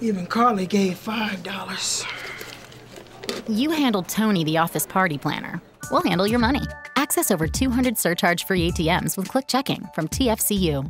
Even Carly gave $5. You handled Tony, the office party planner. We'll handle your money. Access over 200 surcharge free ATMs with click checking from TFCU.